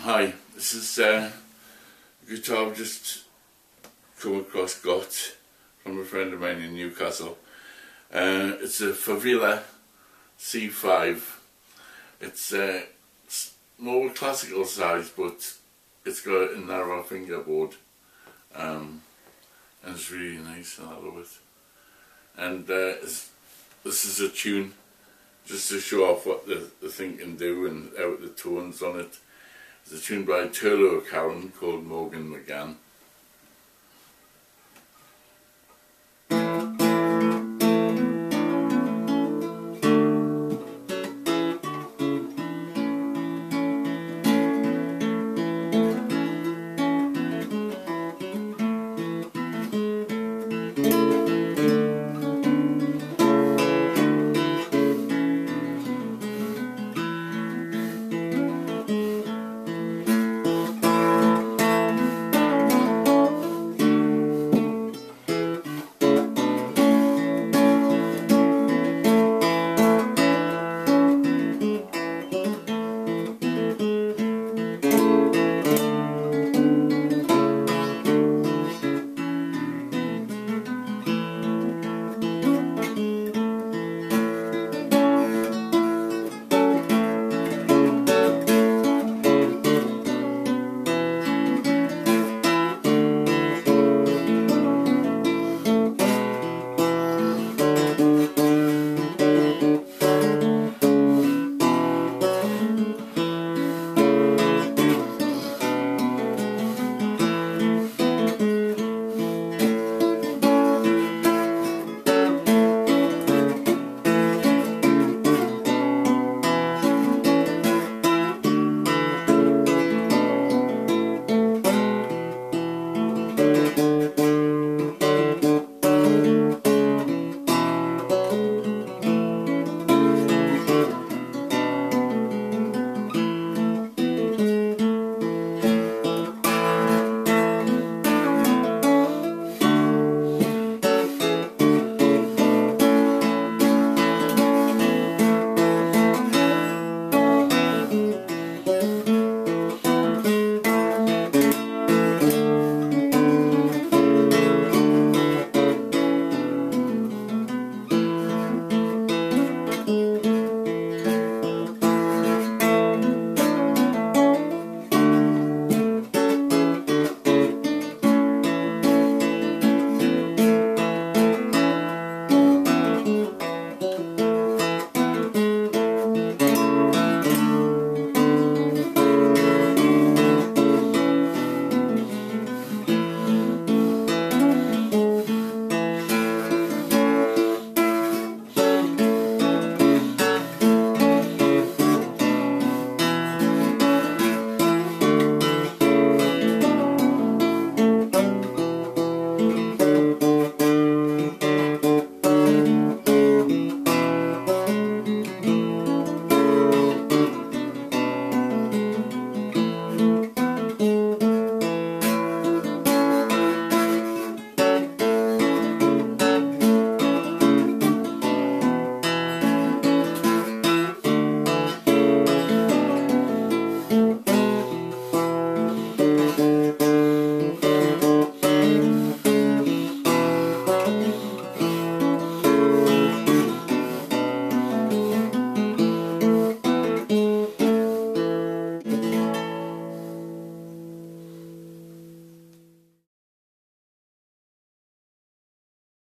Hi, this is uh, a guitar I've just come across, got from a friend of mine in Newcastle. Uh, it's a Favilla C5. It's, uh, more classical size, but it's got a narrow fingerboard. Um, and it's really nice I love it. And uh, this is a tune just to show off what the, the thing can do and out the tones on it. It's a tune by Turlough O'Carolan called Morgan Magan.